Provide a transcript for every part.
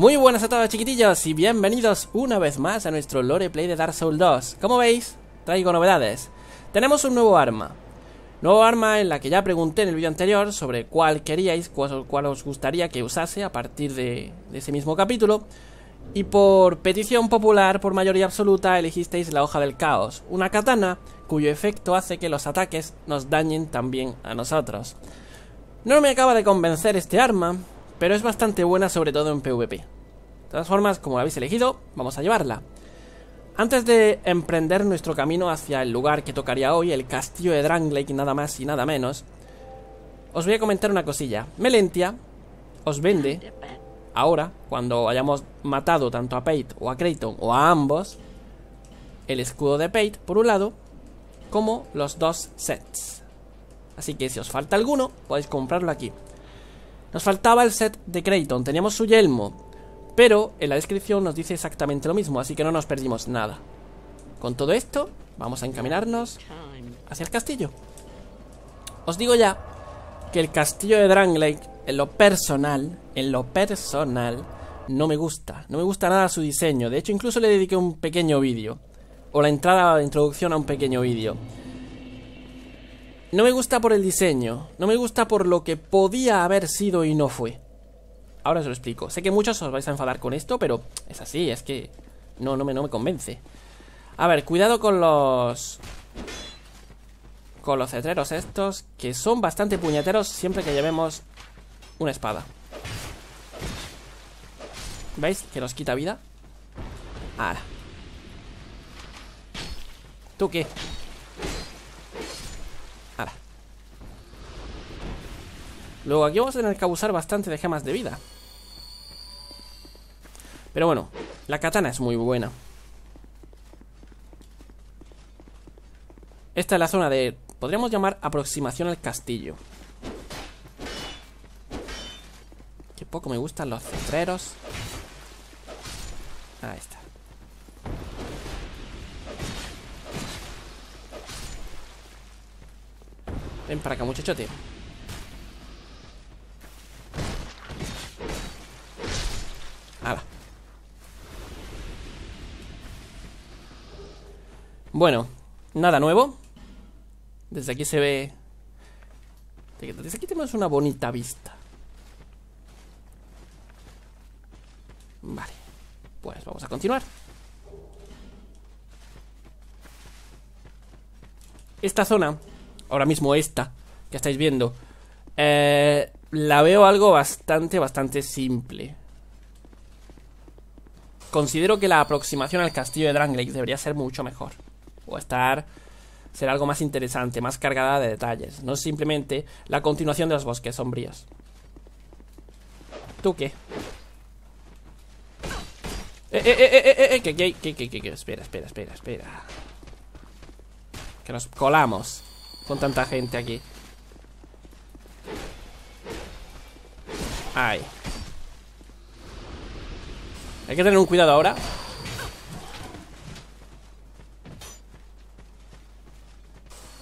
Muy buenas a todos chiquitillos y bienvenidos una vez más a nuestro Lore Play de Dark Souls 2 Como veis, traigo novedades. Tenemos un nuevo arma. Nuevo arma en la que ya pregunté en el vídeo anterior sobre cuál queríais, cuál, os gustaría que usase a partir de, de ese mismo capítulo. Y por petición popular, por mayoría absoluta, elegisteis la hoja del caos Una katana cuyo efecto hace que los ataques nos dañen también a nosotros. No me acaba de convencer este arma pero es bastante buena sobre todo en PvP. De todas formas, como la habéis elegido, vamos a llevarla. Antes de emprender nuestro camino hacia el lugar que tocaría hoy, el castillo de Dranglake, nada más y nada menos, os voy a comentar una cosilla. Melentia os vende, ahora, cuando hayamos matado tanto a Pate o a Creighton o a ambos, el escudo de Pate, por un lado, como los dos sets. Así que si os falta alguno, podéis comprarlo aquí. Nos faltaba el set de Creighton, teníamos su yelmo, pero en la descripción nos dice exactamente lo mismo, así que no nos perdimos nada. Con todo esto, vamos a encaminarnos hacia el castillo. Os digo ya que el castillo de Dranglake, en lo personal, en lo personal, no me gusta. No me gusta nada su diseño. De hecho, incluso le dediqué un pequeño vídeo. O la entrada, la introducción a un pequeño vídeo. No me gusta por el diseño, no me gusta por lo que podía haber sido y no fue. Ahora os lo explico. Sé que muchos os vais a enfadar con esto, pero es así, es que no, no me, no me convence. A ver, cuidado con los... Con los cetreros estos, que son bastante puñeteros siempre que llevemos una espada. ¿Veis? Que nos quita vida. Ahora. ¿Tú qué? Luego aquí vamos a tener que abusar bastante de gemas de vida. Pero bueno, la katana es muy buena. Esta es la zona de... Podríamos llamar aproximación al castillo. Qué poco me gustan los cetreros. Ahí está. Ven para acá muchachote Bueno, nada nuevo. Desde aquí se ve... Desde aquí tenemos una bonita vista. Vale. Pues vamos a continuar. Esta zona, ahora mismo esta, que estáis viendo, eh, la veo algo bastante, bastante simple. Considero que la aproximación al castillo de Dranglake debería ser mucho mejor o estar ser algo más interesante, más cargada de detalles, no simplemente la continuación de los bosques sombríos. ¿Tú qué? Eh, eh, eh, eh, eh, eh, que, que, que, que, que, espera, espera, espera, espera. Que nos colamos con tanta gente aquí. Ay. Hay que tener un cuidado ahora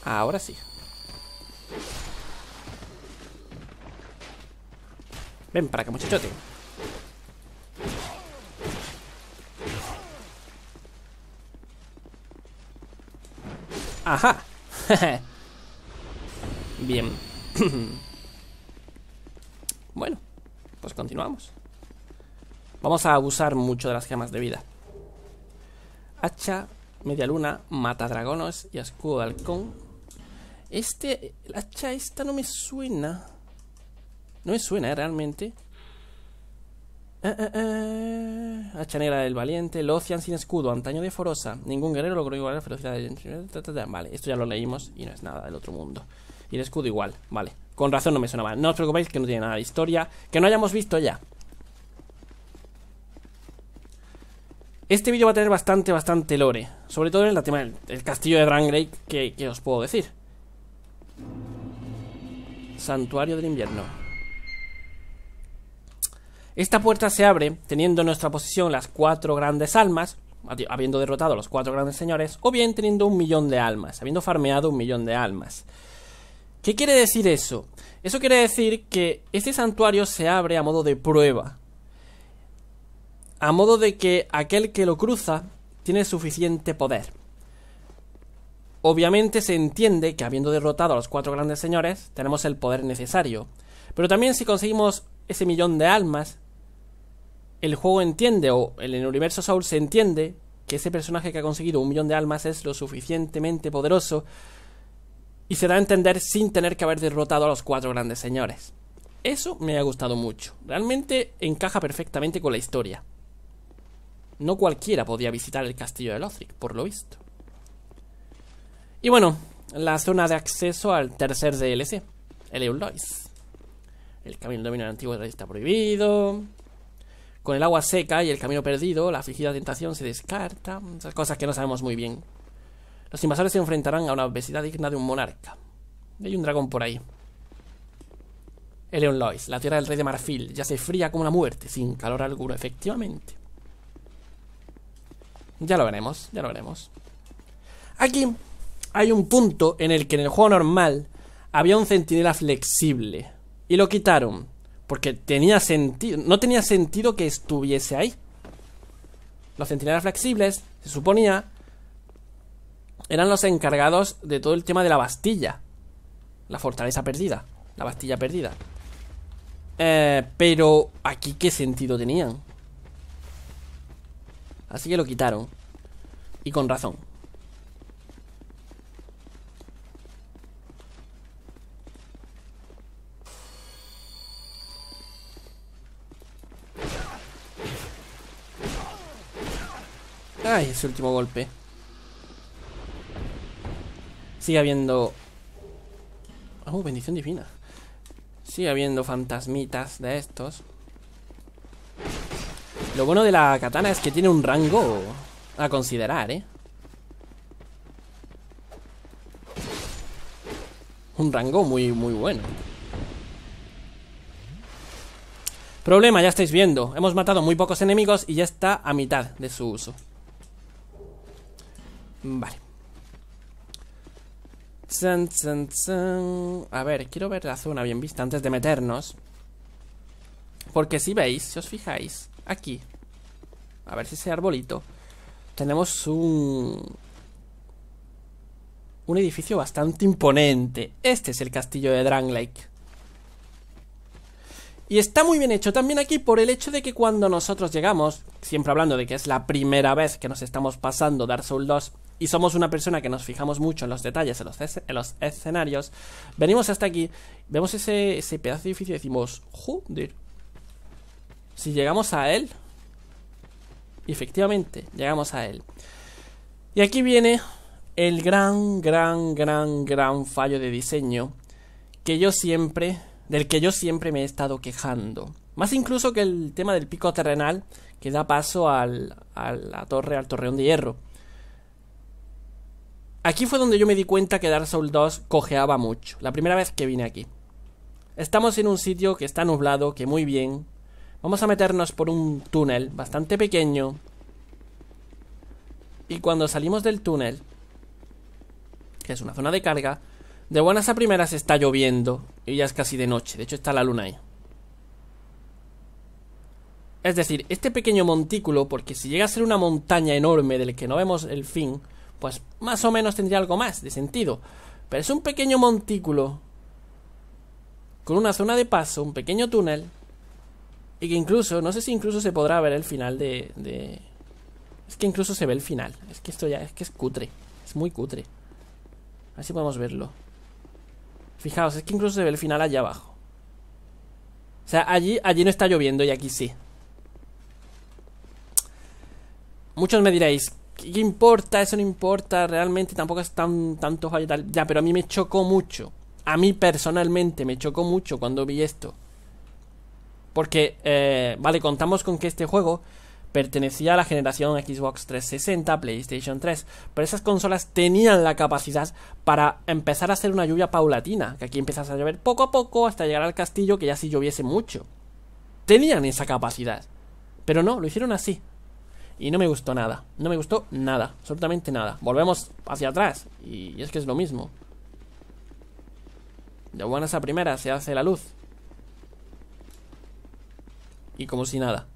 Ahora sí. Ven para acá, muchachote. Ajá. Bien. bueno, pues continuamos. Vamos a abusar mucho de las gemas de vida. Hacha, media luna, mata dragones y escudo de halcón este, la hacha esta no me suena. No me suena, ¿eh? realmente. Eh, eh, hacha negra del valiente, Locian sin escudo, antaño de Forosa. Ningún guerrero logró igualar la ferocidad de... Vale, esto ya lo leímos y no es nada del otro mundo. Y el escudo igual, vale. Con razón no me suena mal. No os preocupéis que no tiene nada de historia. Que no hayamos visto ya. Este vídeo va a tener bastante, bastante lore. Sobre todo en el tema del castillo de Drangrake, que, que os puedo decir. Santuario del invierno. Esta puerta se abre teniendo en nuestra posición las cuatro grandes almas, habiendo derrotado a los cuatro grandes señores, o bien teniendo un millón de almas, habiendo farmeado un millón de almas. ¿Qué quiere decir eso? Eso quiere decir que este santuario se abre a modo de prueba. A modo de que aquel que lo cruza tiene suficiente poder. Obviamente se entiende que habiendo derrotado a los cuatro grandes señores, tenemos el poder necesario. Pero también si conseguimos ese millón de almas, el juego entiende, o en el universo Soul se entiende, que ese personaje que ha conseguido un millón de almas es lo suficientemente poderoso y se da a entender sin tener que haber derrotado a los cuatro grandes señores. Eso me ha gustado mucho. Realmente encaja perfectamente con la historia. No cualquiera podía visitar el castillo de Lothric, por lo visto. Y bueno, la zona de acceso al tercer DLC, el Eulois. El camino del antiguo está prohibido. Con el agua seca y el camino perdido, la afligida tentación se descarta. Esas cosas que no sabemos muy bien. Los invasores se enfrentarán a una obesidad digna de un monarca. Hay un dragón por ahí. Eleon Lois, la tierra del rey de Marfil, ya se fría como la muerte, sin calor alguno, efectivamente. Ya lo veremos, ya lo veremos. Aquí hay un punto en el que en el juego normal había un centinela flexible. Y lo quitaron. Porque tenía sentido. No tenía sentido que estuviese ahí. Los centinelas flexibles, se suponía, eran los encargados de todo el tema de la Bastilla. La fortaleza perdida. La Bastilla perdida. Eh, pero aquí qué sentido tenían. Así que lo quitaron. Y con razón. Ay, ese último golpe. Sigue habiendo... Oh, bendición divina. Sigue habiendo fantasmitas de estos. Lo bueno de la katana es que tiene un rango a considerar, ¿eh? Un rango muy, muy bueno. Problema, ya estáis viendo. Hemos matado muy pocos enemigos y ya está a mitad de su uso. Vale. A ver, quiero ver la zona bien vista antes de meternos. Porque si veis, si os fijáis, aquí. A ver si ese arbolito. Tenemos un... Un edificio bastante imponente. Este es el castillo de Lake Y está muy bien hecho también aquí por el hecho de que cuando nosotros llegamos, siempre hablando de que es la primera vez que nos estamos pasando Dark Souls 2 y somos una persona que nos fijamos mucho en los detalles, en los, los escenarios, venimos hasta aquí, vemos ese, ese pedazo de edificio y decimos, joder, si llegamos a él, efectivamente, llegamos a él. Y aquí viene el gran, gran, gran, gran fallo de diseño que yo siempre, del que yo siempre me he estado quejando. Más incluso que el tema del pico terrenal que da paso al, a la torre, al torreón de hierro. Aquí fue donde yo me di cuenta que Dark Souls 2 cojeaba mucho, la primera vez que vine aquí. Estamos en un sitio que está nublado, que muy bien. Vamos a meternos por un túnel bastante pequeño. Y cuando salimos del túnel, que es una zona de carga, de buenas a primeras está lloviendo y ya es casi de noche. De hecho está la luna ahí. Es decir, este pequeño montículo, porque si llega a ser una montaña enorme del que no vemos el fin, pues más o menos tendría algo más de sentido. Pero es un pequeño montículo con una zona de paso, un pequeño túnel, y que incluso, no sé si incluso se podrá ver el final de, de... Es que incluso se ve el final. Es que esto ya es que es cutre. Es muy cutre. Así podemos verlo. Fijaos, es que incluso se ve el final allá abajo. O sea, allí, allí no está lloviendo y aquí sí. Muchos me diréis, ¿Qué importa? Eso no importa, realmente tampoco es tan tanto fallo tal. Ya, pero a mí me chocó mucho. A mí personalmente me chocó mucho cuando vi esto. Porque, eh, vale, contamos con que este juego pertenecía a la generación Xbox 360, PlayStation 3, pero esas consolas tenían la capacidad para empezar a hacer una lluvia paulatina, que aquí empiezas a llover poco a poco hasta llegar al castillo que ya si lloviese mucho. Tenían esa capacidad, pero no, lo hicieron así. Y no me gustó nada. No me gustó nada. Absolutamente nada. Volvemos hacia atrás. Y es que es lo mismo. De buenas a primeras se hace la luz. Y como si nada.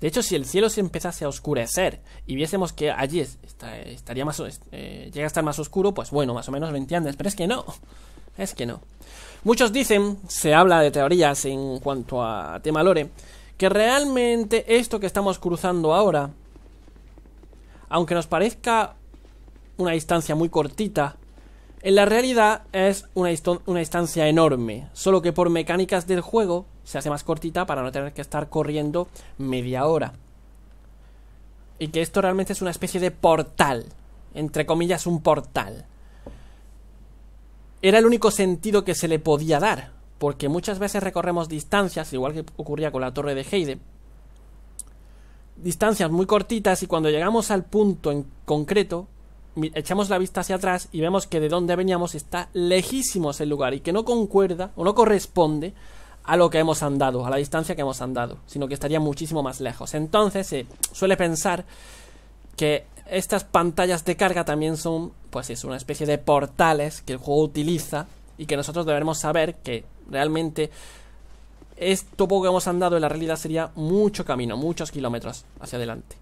De hecho, si el cielo se empezase a oscurecer y viésemos que allí estaría más, eh, llega a estar más oscuro, pues bueno, más o menos lo entiendes. Pero es que no. Es que no. Muchos dicen, se habla de teorías en cuanto a tema lore, que realmente esto que estamos cruzando ahora, aunque nos parezca una distancia muy cortita, en la realidad es una, una enorme, solo que por mecánicas del juego se hace más cortita para no tener que estar corriendo media hora. Y que esto realmente es una especie de portal, entre comillas un portal. Era el único sentido que se le podía dar, porque muchas veces recorremos distancias, igual que ocurría con la torre de Heide, distancias muy cortitas y cuando llegamos al punto en concreto, echamos la vista hacia atrás y vemos que de donde veníamos está lejísimos el lugar y que no concuerda o no corresponde a lo que hemos andado, a la distancia que hemos andado, sino que estaría muchísimo más lejos. Entonces se suele pensar que estas pantallas de carga también son, pues es una especie de portales que el juego utiliza y que nosotros debemos saber que realmente esto poco que hemos andado en la realidad sería mucho camino, muchos kilómetros hacia adelante.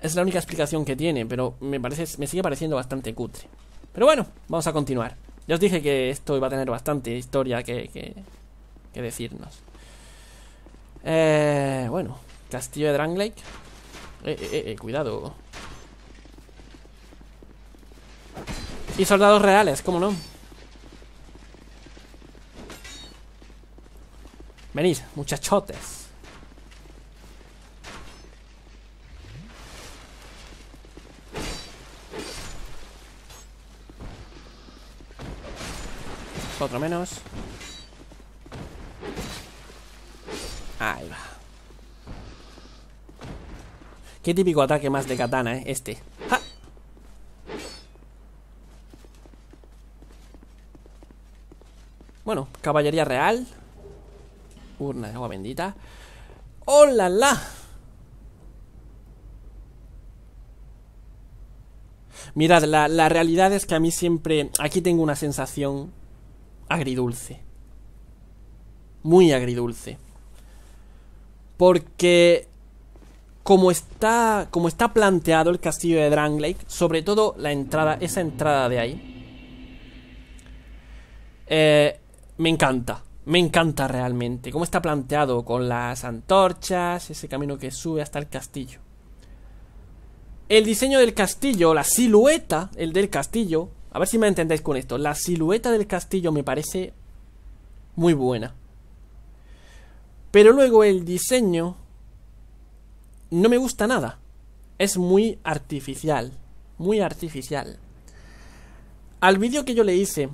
Es la única explicación que tiene, pero me parece, me sigue pareciendo bastante cutre. Pero bueno, vamos a continuar. Ya os dije que esto iba a tener bastante historia que, que, decirnos. Eh, bueno, Castillo de Dranglake. Eh, eh, eh, cuidado. Y soldados reales, ¿cómo no? Venid, muchachotes. Otro menos. Ahí va. Qué típico ataque más de katana, ¿eh? Este. Bueno, caballería real. Urna de agua bendita. ¡Hola, la! Mirad, la, la realidad es que a mí siempre... Aquí tengo una sensación agridulce. Muy agridulce. Porque como está como está planteado el castillo de Dranglake, sobre todo la entrada, esa entrada de ahí, eh, me encanta. Me encanta realmente. Cómo está planteado con las antorchas, ese camino que sube hasta el castillo. El diseño del castillo, la silueta, el del castillo, a ver si me entendéis con esto. La silueta del castillo me parece muy buena. Pero luego el diseño no me gusta nada. Es muy artificial. Muy artificial. Al vídeo que yo le hice,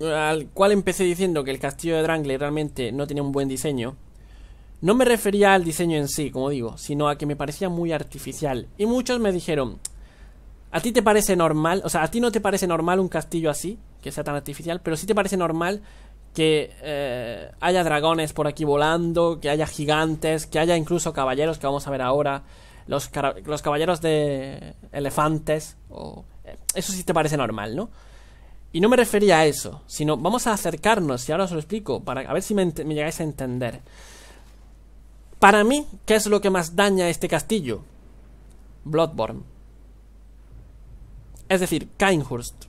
al cual empecé diciendo que el castillo de Drangle realmente no tenía un buen diseño, no me refería al diseño en sí, como digo, sino a que me parecía muy artificial. Y muchos me dijeron, ¿A ti te parece normal? O sea, ¿a ti no te parece normal un castillo así? Que sea tan artificial, pero sí te parece normal que eh, haya dragones por aquí volando, que haya gigantes, que haya incluso caballeros que vamos a ver ahora, los, caballeros de elefantes, o, eh, eso sí te parece normal, ¿no? Y no me refería a eso, sino vamos a acercarnos, y ahora os lo explico, para a ver si me, me llegáis a entender. Para mí, ¿qué es lo que más daña a este castillo? Bloodborne. Es decir, Kainhurst.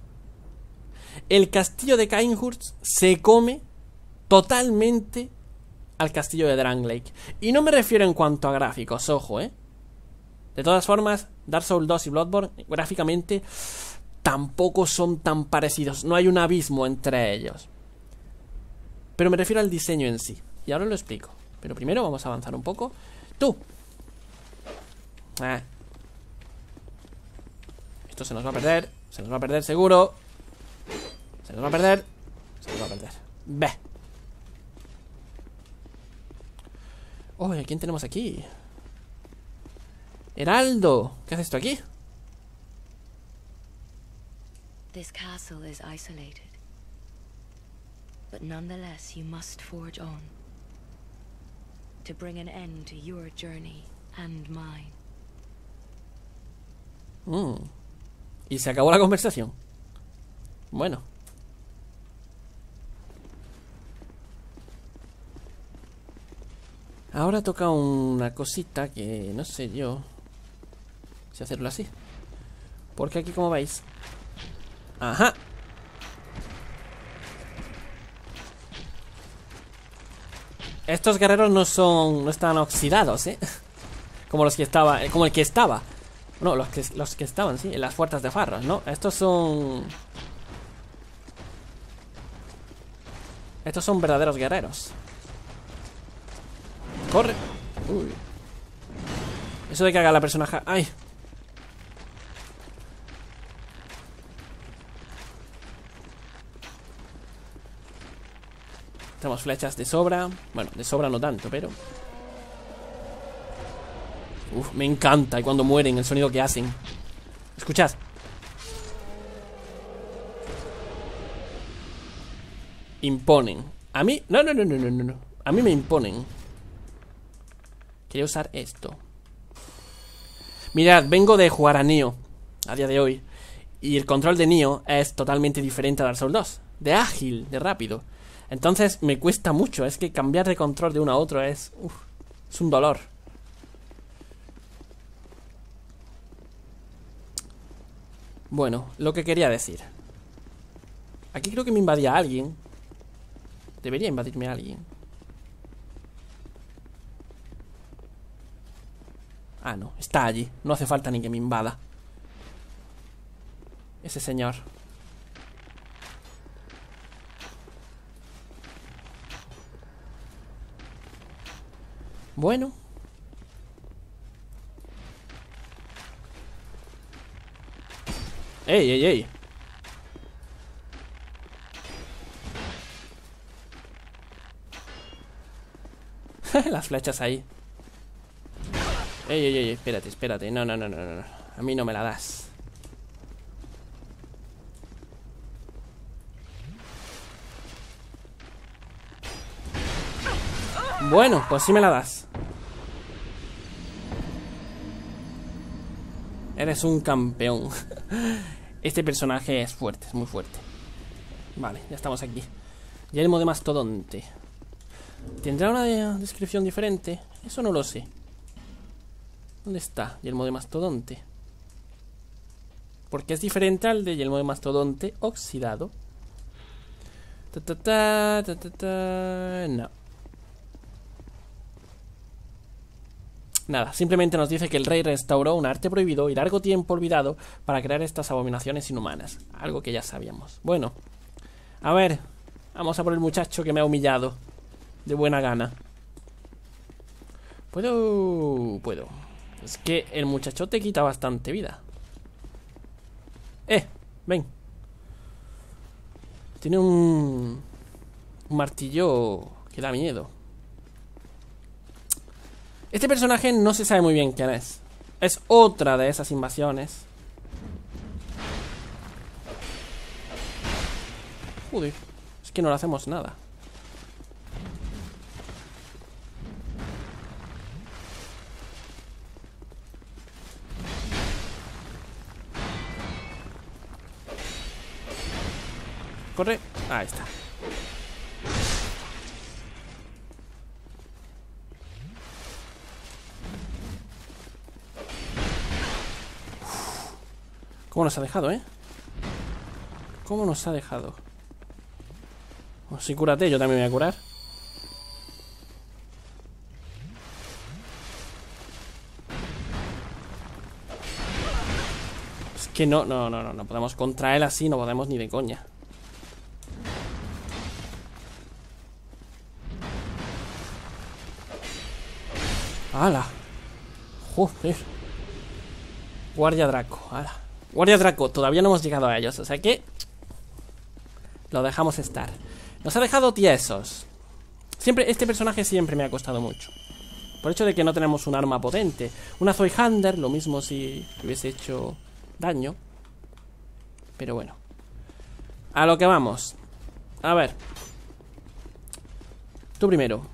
El castillo de Kainhurst se come totalmente al castillo de Dranglake. Y no me refiero en cuanto a gráficos, ojo, ¿eh? De todas formas, Dark Souls 2 y Bloodborne gráficamente tampoco son tan parecidos. No hay un abismo entre ellos. Pero me refiero al diseño en sí. Y ahora lo explico. Pero primero vamos a avanzar un poco. Tú. Ah, esto se nos va a perder. Se nos va a perder seguro. Se nos va a perder. Se nos va a perder. Ve. Oh, ¿a quién tenemos aquí? Heraldo. ¿Qué haces esto aquí? This castle is isolated. But nonetheless, you must forge on. To bring an end to your journey and mine. Mm. Y se acabó la conversación. Bueno. Ahora toca una cosita que no sé yo si hacerlo así. Porque aquí, como veis... ¡Ajá! Estos guerreros no son... No están oxidados, ¿eh? Como los que estaba... Como el que estaba. No, los que, los que estaban, sí, en las puertas de Farros, ¿no? Estos son... Estos son verdaderos guerreros. ¡Corre! Uy. Eso de que haga la personaje... ¡Ay! Tenemos flechas de sobra. Bueno, de sobra no tanto, pero... Me encanta. Y cuando mueren, el sonido que hacen. Escuchad. Imponen. A mí... No, no, no, no, no, no. A mí me imponen. Quería usar esto. Mirad, vengo de jugar a Nioh a día de hoy. Y el control de Nioh es totalmente diferente a Dark Souls 2. De ágil, de rápido. Entonces me cuesta mucho. Es que cambiar de control de uno a otro es... es un dolor. Bueno, lo que quería decir. Aquí creo que me invadía alguien. Debería invadirme alguien. Ah, no, está allí. No hace falta ni que me invada. Ese señor. Bueno. ¡Ey, ey, ey! Las flechas ahí. Ey, ey, ey, espérate, espérate. No, no, no, no, no. A mí no me la das. Bueno, pues sí me la das. Eres un campeón. Este personaje es fuerte, es muy fuerte. Vale, ya estamos aquí. Yelmo de mastodonte. ¿Tendrá una descripción diferente? Eso no lo sé. ¿Dónde está Yelmo de mastodonte? Porque es diferente al de Yelmo de mastodonte oxidado. Ta, ta, ta, ta, ta, No. Nada, simplemente nos dice que el rey restauró un arte prohibido y largo tiempo olvidado para crear estas abominaciones inhumanas. Algo que ya sabíamos. Bueno, a ver, vamos a por el muchacho que me ha humillado. De buena gana. ¿Puedo? Puedo. Es que el muchacho te quita bastante vida. Eh, ven. Tiene un... Un martillo que da miedo. Este personaje no se sabe muy bien quién es. Es otra de esas invasiones. Joder, es que no le hacemos nada. Corre. Ahí está. ¿Cómo nos ha dejado, eh? ¿Cómo nos ha dejado? Oh, sí, cúrate, yo también me voy a curar. Es que no, no, no, no, no podemos contra él así, no podemos ni de coña. ¡Hala! Joder. Guardia Draco, ¡hala! Guardia Draco, todavía no hemos llegado a ellos, o sea que... Lo dejamos estar. Nos ha dejado tiesos. Siempre, este personaje siempre me ha costado mucho. Por hecho de que no tenemos un arma potente. Una Zoihander, lo mismo si hubiese hecho daño. Pero bueno. A lo que vamos. A ver. Tú primero.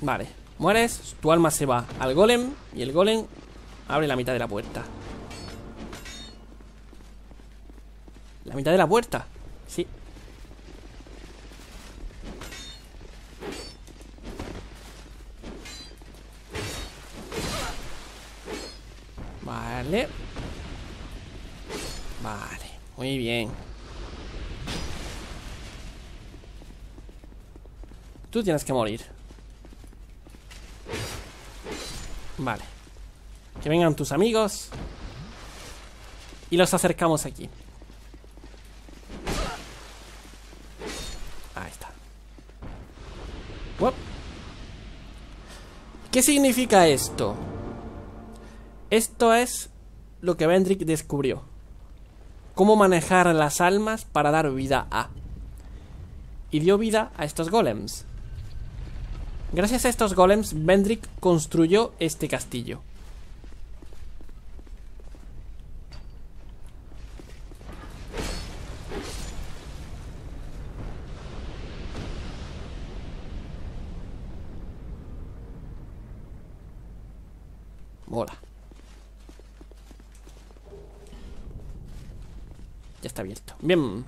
Vale. Mueres, tu alma se va al golem y el golem Abre la mitad de la puerta. La mitad de la puerta. Sí. Vale. Vale. Muy bien. Tú tienes que morir. Vale. Que vengan tus amigos. Y los acercamos aquí. Ahí está. ¿Qué significa esto? Esto es lo que Vendrick descubrió. Cómo manejar las almas para dar vida a. Y dio vida a estos golems. Gracias a estos golems, Vendrick construyó este castillo. Mola. Ya está abierto. Bien.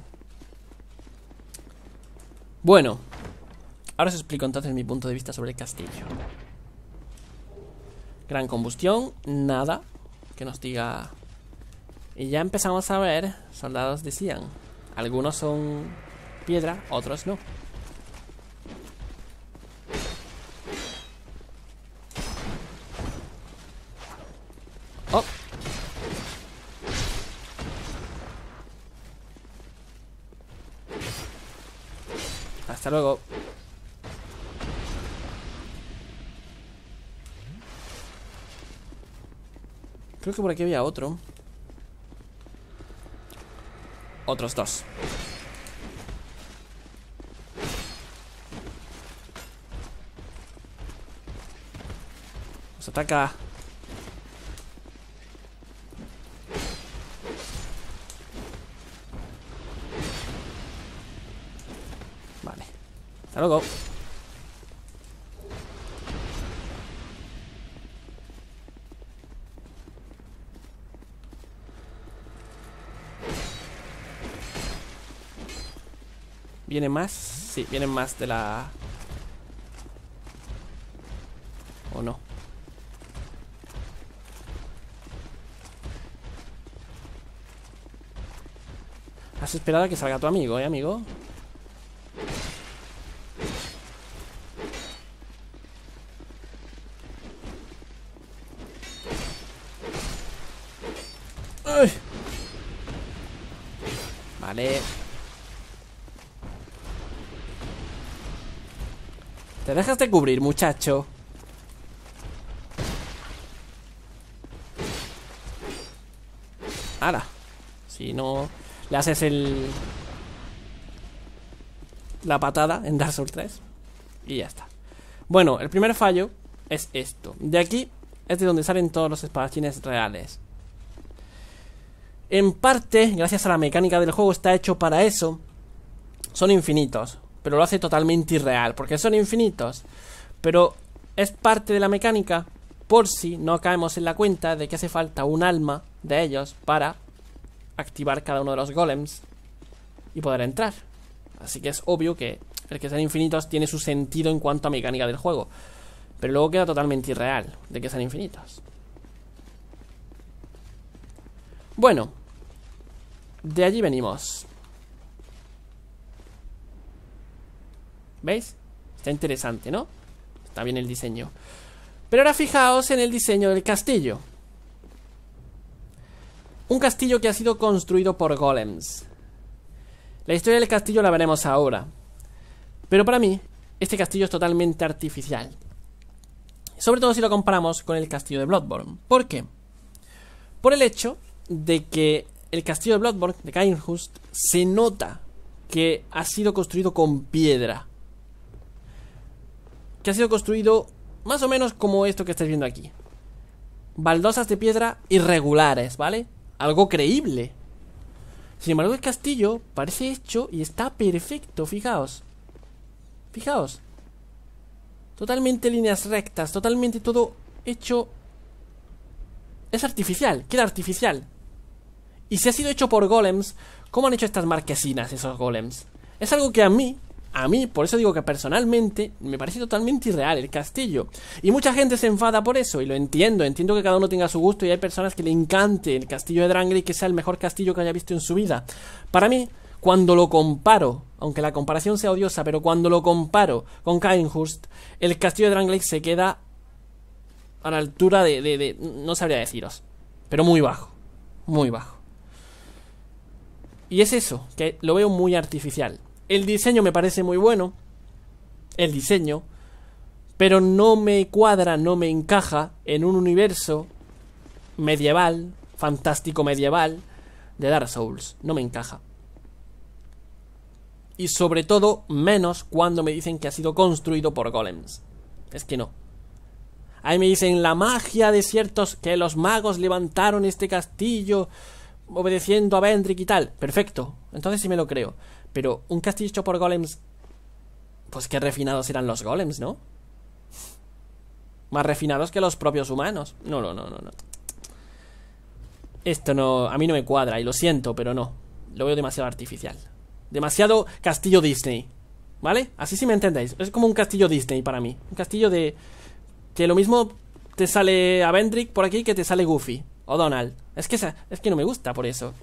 Bueno, Ahora os explico entonces mi punto de vista sobre el castillo. Gran combustión, nada que nos diga... Y ya empezamos a ver, soldados decían, algunos son piedra, otros no. Hasta luego. Creo que por aquí había otro. Otros dos. Nos ataca. Hasta luego. ¿Viene más? Sí, vienen más de la... ¿O no? Has esperado que salga tu amigo, ¿eh, amigo? Dejas de cubrir, muchacho. Ahora. Si no le haces el... La patada en Dark Souls 3. Y ya está. Bueno, el primer fallo es esto. De aquí es de donde salen todos los espadachines reales. En parte, gracias a la mecánica del juego, está hecho para eso. Son infinitos pero lo hace totalmente irreal, porque son infinitos. Pero es parte de la mecánica por si no caemos en la cuenta de que hace falta un alma de ellos para activar cada uno de los golems y poder entrar. Así que es obvio que el que sean infinitos tiene su sentido en cuanto a mecánica del juego. Pero luego queda totalmente irreal de que sean infinitos. Bueno, de allí venimos. ¿Veis? Está interesante, ¿no? Está bien el diseño. Pero ahora fijaos en el diseño del castillo. Un castillo que ha sido construido por golems. La historia del castillo la veremos ahora. Pero para mí, este castillo es totalmente artificial. Sobre todo si lo comparamos con el castillo de Bloodborne. ¿Por qué? Por el hecho de que el castillo de Bloodborne, de Cainhurst, se nota que ha sido construido con piedra que ha sido construido más o menos como esto que estáis viendo aquí. Baldosas de piedra irregulares, ¿vale? Algo creíble. Sin embargo, el castillo parece hecho y está perfecto, fijaos. Fijaos. Totalmente líneas rectas, totalmente todo hecho... Es artificial, queda artificial. Y si ha sido hecho por golems, ¿cómo han hecho estas marquesinas esos golems? Es algo que a mí a mí, por eso digo que personalmente me parece totalmente irreal el castillo. Y mucha gente se enfada por eso, y lo entiendo, entiendo que cada uno tenga su gusto y hay personas que le encante el castillo de Drangleic que sea el mejor castillo que haya visto en su vida. Para mí, cuando lo comparo, aunque la comparación sea odiosa, pero cuando lo comparo con Cainhurst, el castillo de Drangleic se queda a la altura de, de, de, no sabría deciros, pero muy bajo, muy bajo. Y es eso, que lo veo muy artificial. El diseño me parece muy bueno. El diseño. Pero no me cuadra, no me encaja en un universo medieval, fantástico medieval, de Dark Souls. No me encaja. Y sobre todo, menos cuando me dicen que ha sido construido por golems. Es que no. Ahí me dicen la magia de ciertos que los magos levantaron este castillo obedeciendo a Vendrick y tal. Perfecto. Entonces sí me lo creo. Pero un castillo hecho por golems... Pues qué refinados eran los golems, ¿no? Más refinados que los propios humanos. No, no, no, no, no. Esto no... A mí no me cuadra y lo siento, pero no. Lo veo demasiado artificial. Demasiado castillo Disney. ¿Vale? Así sí me entendéis. Es como un castillo Disney para mí. Un castillo de... Que lo mismo te sale a Vendrick por aquí que te sale Goofy. O Donald. Es que, es que no me gusta por eso.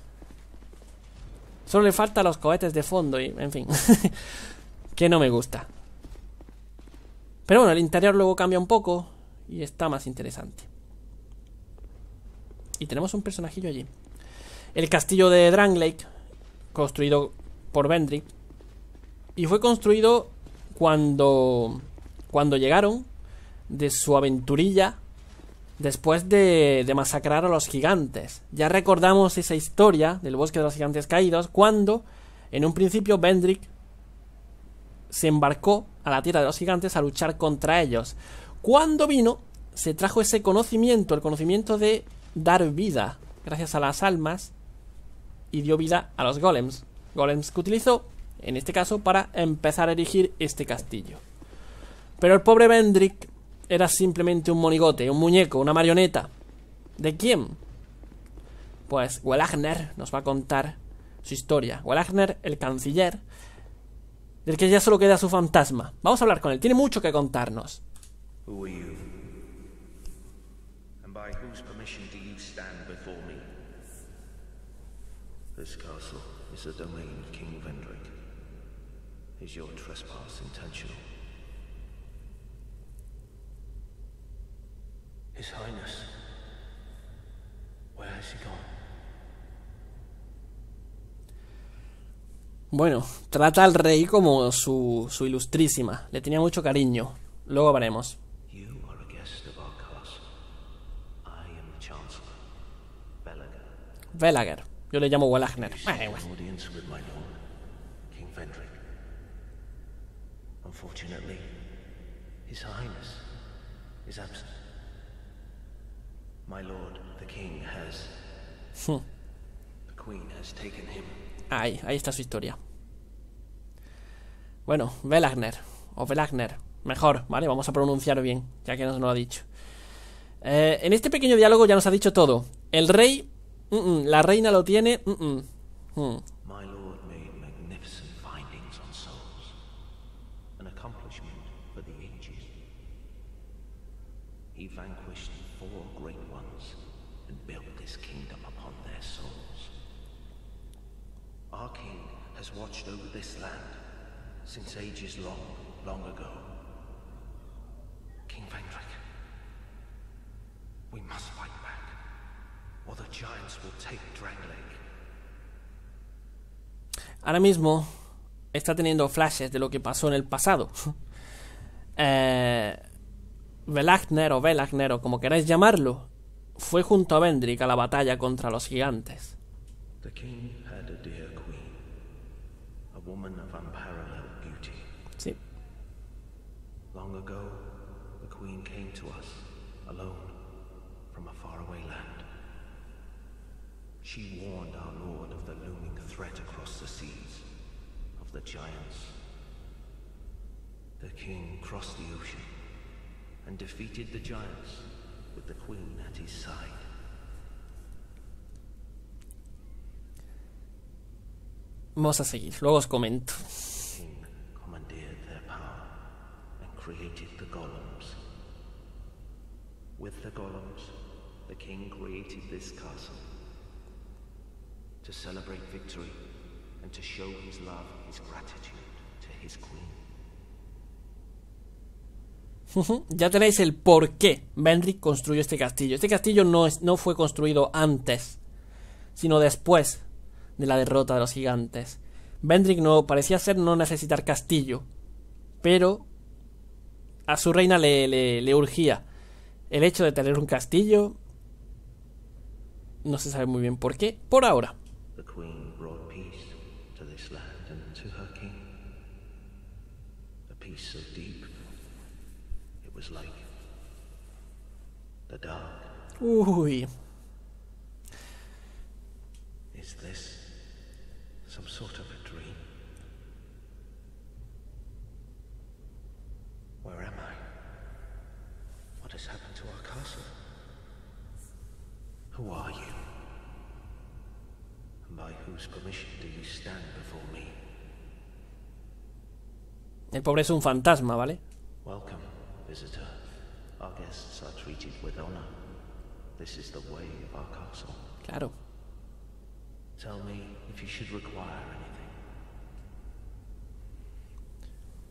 Solo le falta los cohetes de fondo y, en fin. que no me gusta. Pero bueno, el interior luego cambia un poco y está más interesante. Y tenemos un personajillo allí. El castillo de Drangleic, construido por Vendrick. Y fue construido cuando, cuando llegaron de su aventurilla después de, masacrar a los gigantes. Ya recordamos esa historia del bosque de los gigantes caídos cuando, en un principio, Vendrick se embarcó a la tierra de los gigantes a luchar contra ellos. Cuando vino, se trajo ese conocimiento, el conocimiento de dar vida, gracias a las almas, y dio vida a los golems. Golems que utilizó, en este caso, para empezar a erigir este castillo. Pero el pobre Vendrick era simplemente un monigote, un muñeco, una marioneta. ¿De quién? Pues Wellagner nos va a contar su historia. Wellagner, el canciller, del que ya solo queda su fantasma. Vamos a hablar con él, tiene mucho que contarnos. This castle is the domain of King Vendrick. Is your trespass intentional? His Highness. Where has he gone? Bueno, trata al rey como su, su ilustrísima. Le tenía mucho cariño. Luego veremos. Velager. Yo le llamo Wellagner. Eh, Unfortunately, His Highness is absent. My lord, the king has... Hmm. The queen has taken him. Ahí, ahí está su historia. Bueno, Velagner. O Velagner. Mejor, ¿vale? Vamos a pronunciar bien, ya que nos lo ha dicho. Eh, en este pequeño diálogo ya nos ha dicho todo. El rey... Mm -mm, la reina lo tiene... Mm hmm. My lord made magnificent findings on souls. An accomplishment for the ages. He vanquished four great ones and built this kingdom upon their souls. Our king has watched over this land since ages long, long ago. King Vendrick, we must fight back, or the giants will take Drangleic. Ahora mismo está teniendo flashes de lo que pasó en el pasado. eh, Velagner o Velagner o como queráis llamarlo, fue junto a Vendrick a la batalla contra los gigantes. The king had a dear queen, a woman of unparalleled beauty. Sí. Long ago, the queen came to us, alone, from a faraway land. She warned our lord of the looming threat across the seas, of the giants. The king crossed the ocean and defeated the giants with the queen at his side. Vamos a seguir, luego os comento. created the golems. With the golems, the king created this castle to celebrate victory and to show his love, his gratitude to his queen. ya tenéis el por qué Bendrick construyó este castillo. Este castillo no, es, no fue construido antes, sino después de la derrota de los gigantes. Bendrick no parecía ser no necesitar castillo, pero a su reina le, le, le urgía el hecho de tener un castillo. No se sabe muy bien por qué, por ahora. The sort of a dream? Where am I? What has happened to our castle? Who are you? And by whose permission do you stand before me? el pobre es un fantasma, ¿vale? Welcome, visitor. Our guests are treated with honor. This is the way of our castle. Claro.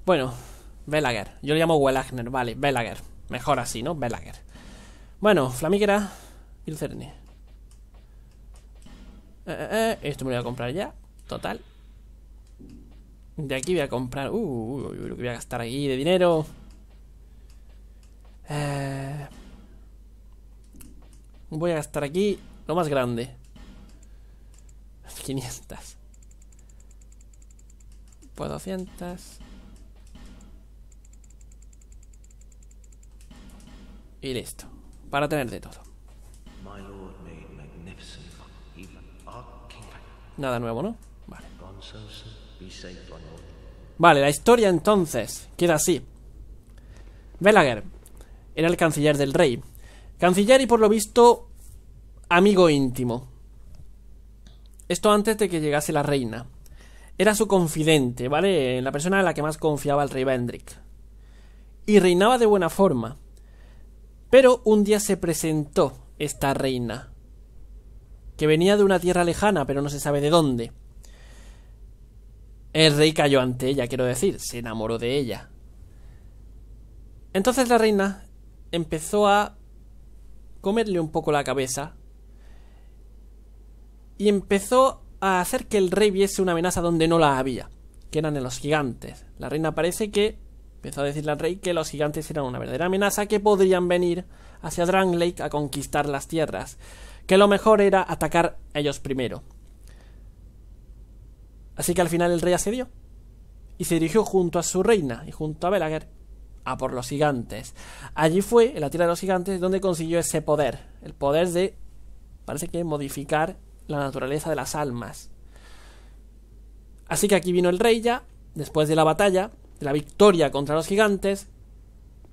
Bueno, Belager. Yo le llamo Welagner, vale, Belager. Mejor así, ¿no? Belager. Bueno, Flamígera y Lucerne. Eh, eh, eh, esto me lo voy a comprar ya. Total. De aquí voy a comprar. Uh, uy, lo que voy a gastar aquí de dinero. Eh, voy a gastar aquí lo más grande. 500. Pues 200. Y listo. Para tener de todo. Nada nuevo, ¿no? Vale. Vale, la historia entonces queda así. Belager era el canciller del rey. Canciller y por lo visto amigo íntimo. Esto antes de que llegase la reina. Era su confidente, ¿vale? La persona en la que más confiaba el rey Bendrick. Y reinaba de buena forma. Pero un día se presentó esta reina. Que venía de una tierra lejana, pero no se sabe de dónde. El rey cayó ante ella, quiero decir, se enamoró de ella. Entonces la reina empezó a comerle un poco la cabeza y empezó a hacer que el rey viese una amenaza donde no la había, que eran en los gigantes. La reina parece que empezó a decirle al rey que los gigantes eran una verdadera amenaza que podrían venir hacia Drangleic a conquistar las tierras, que lo mejor era atacar ellos primero. Así que al final el rey accedió y se dirigió junto a su reina y junto a Belager a por los gigantes. Allí fue, en la tierra de los gigantes, donde consiguió ese poder, el poder de, parece que, modificar la naturaleza de las almas. Así que aquí vino el rey ya, después de la batalla, de la victoria contra los gigantes,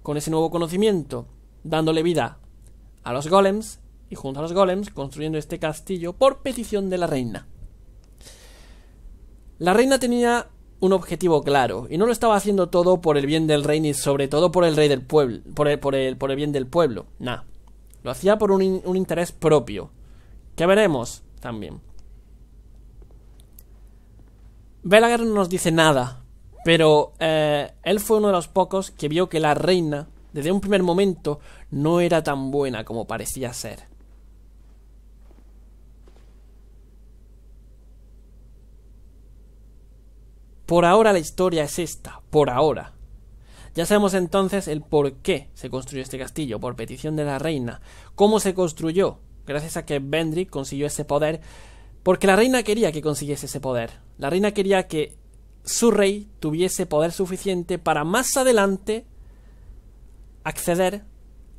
con ese nuevo conocimiento, dándole vida a los golems y junto a los golems construyendo este castillo por petición de la reina. La reina tenía un objetivo claro y no lo estaba haciendo todo por el bien del rey ni sobre todo por el rey del pueblo, por el, por el, por el bien del pueblo, nah. Lo hacía por un, un interés propio, que veremos también. Belager no nos dice nada, pero eh, él fue uno de los pocos que vio que la reina, desde un primer momento, no era tan buena como parecía ser. Por ahora la historia es esta, por ahora. Ya sabemos entonces el por qué se construyó este castillo, por petición de la reina. ¿Cómo se construyó? Gracias a que Bendrick consiguió ese poder, porque la reina quería que consiguiese ese poder. La reina quería que su rey tuviese poder suficiente para más adelante acceder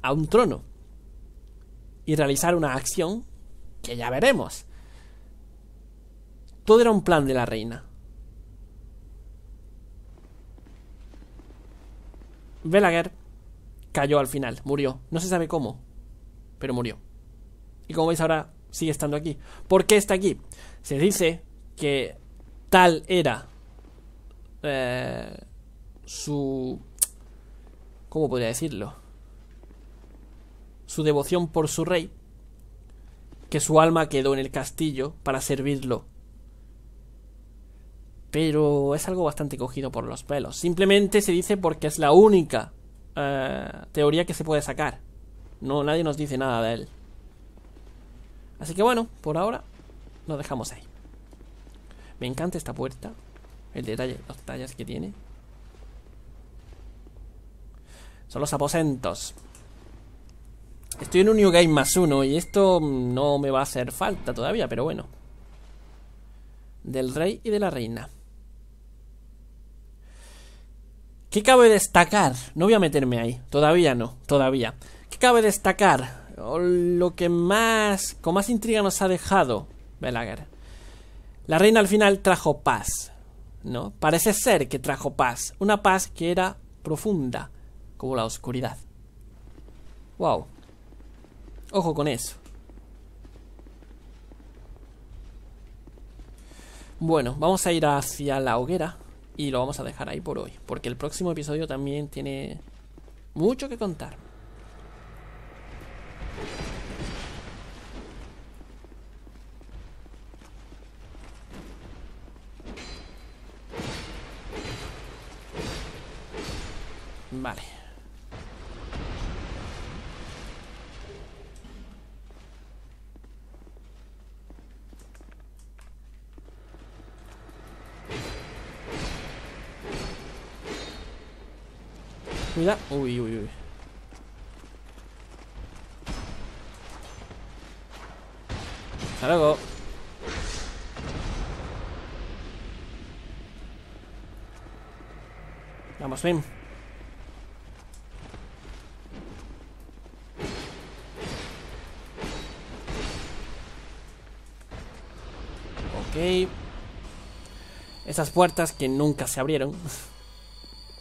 a un trono y realizar una acción que ya veremos. Todo era un plan de la reina. Belager cayó al final, murió. No se sabe cómo, pero murió. Y como veis ahora sigue estando aquí. ¿Por qué está aquí? Se dice que tal era eh, su ¿Cómo podría decirlo? Su devoción por su rey. Que su alma quedó en el castillo para servirlo. Pero es algo bastante cogido por los pelos. Simplemente se dice porque es la única eh, teoría que se puede sacar. No, nadie nos dice nada de él. Así que bueno, por ahora lo dejamos ahí. Me encanta esta puerta. El detalle, los detalles que tiene. Son los aposentos. Estoy en un New Game más uno y esto no me va a hacer falta todavía, pero bueno. Del rey y de la reina. ¿Qué cabe destacar? No voy a meterme ahí, todavía no, todavía. ¿Qué cabe destacar? Lo que más, con más intriga nos ha dejado Belager. La reina al final trajo paz, ¿no? Parece ser que trajo paz, una paz que era profunda, como la oscuridad. Wow. Ojo con eso. Bueno, vamos a ir hacia la hoguera y lo vamos a dejar ahí por hoy, porque el próximo episodio también tiene mucho que contar. Vale. Cuidado. Uy, uy, uy. Hasta luego. Vamos. Esas puertas que nunca se abrieron.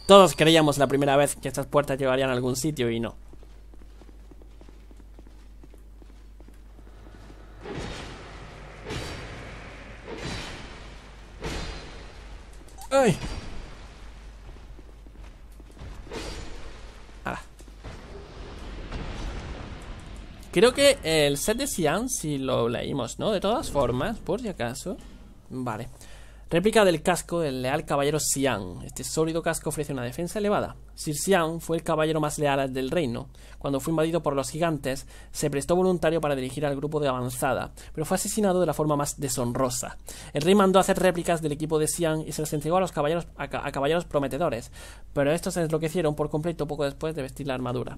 Todos creíamos la primera vez que estas puertas llevarían a algún sitio y no. ¡Ay! Ah. Creo que el set de Xian, si lo leímos, ¿no? De todas formas, por si acaso. Vale. Réplica del casco del leal caballero Xian. Este sólido casco ofrece una defensa elevada. Sir Xian fue el caballero más leal del reino. Cuando fue invadido por los gigantes, se prestó voluntario para dirigir al grupo de avanzada, pero fue asesinado de la forma más deshonrosa. El rey mandó hacer réplicas del equipo de Xian y se las entregó a los caballeros, a, a caballeros prometedores, pero estos se enloquecieron por completo poco después de vestir la armadura.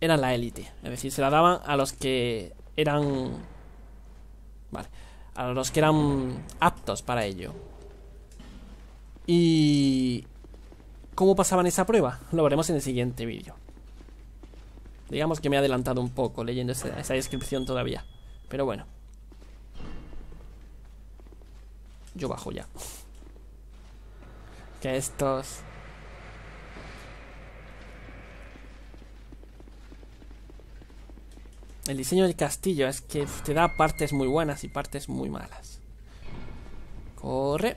Eran la élite, es decir, se la daban a los que eran... Vale a los que eran aptos para ello. ¿Y cómo pasaban esa prueba? Lo veremos en el siguiente vídeo. Digamos que me he adelantado un poco leyendo esa, esa descripción todavía. Pero bueno. Yo bajo ya. Que estos... El diseño del castillo es que te da partes muy buenas y partes muy malas. Corre.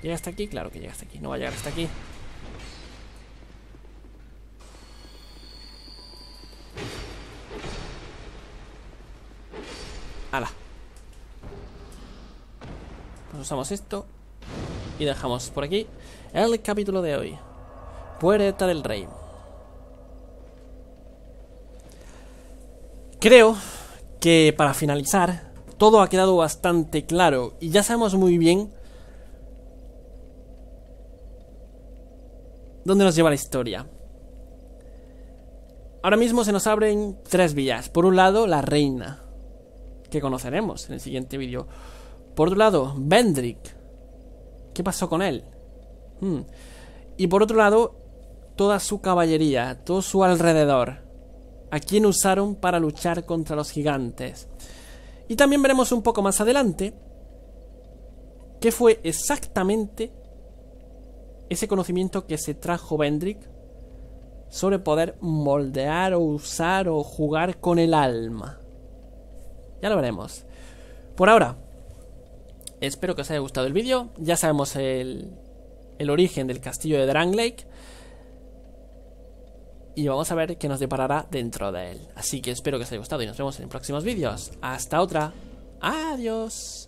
¿Llega hasta aquí? Claro que llega hasta aquí. No va a llegar hasta aquí. ¡Hala! Pues usamos esto. Y dejamos por aquí el capítulo de hoy. Puerta del Rey. Creo que para finalizar, todo ha quedado bastante claro y ya sabemos muy bien dónde nos lleva la historia. Ahora mismo se nos abren tres vías. Por un lado, la reina, que conoceremos en el siguiente vídeo. Por otro lado, Vendrick. ¿Qué pasó con él? Hmm. Y por otro lado, toda su caballería, todo su alrededor a quién usaron para luchar contra los gigantes. Y también veremos un poco más adelante qué fue exactamente ese conocimiento que se trajo Vendrick sobre poder moldear o usar o jugar con el alma. Ya lo veremos. Por ahora, espero que os haya gustado el vídeo. Ya sabemos el, el origen del castillo de Dranglake. Y vamos a ver qué nos deparará dentro de él. Así que espero que os haya gustado y nos vemos en próximos vídeos. Hasta otra. Adiós.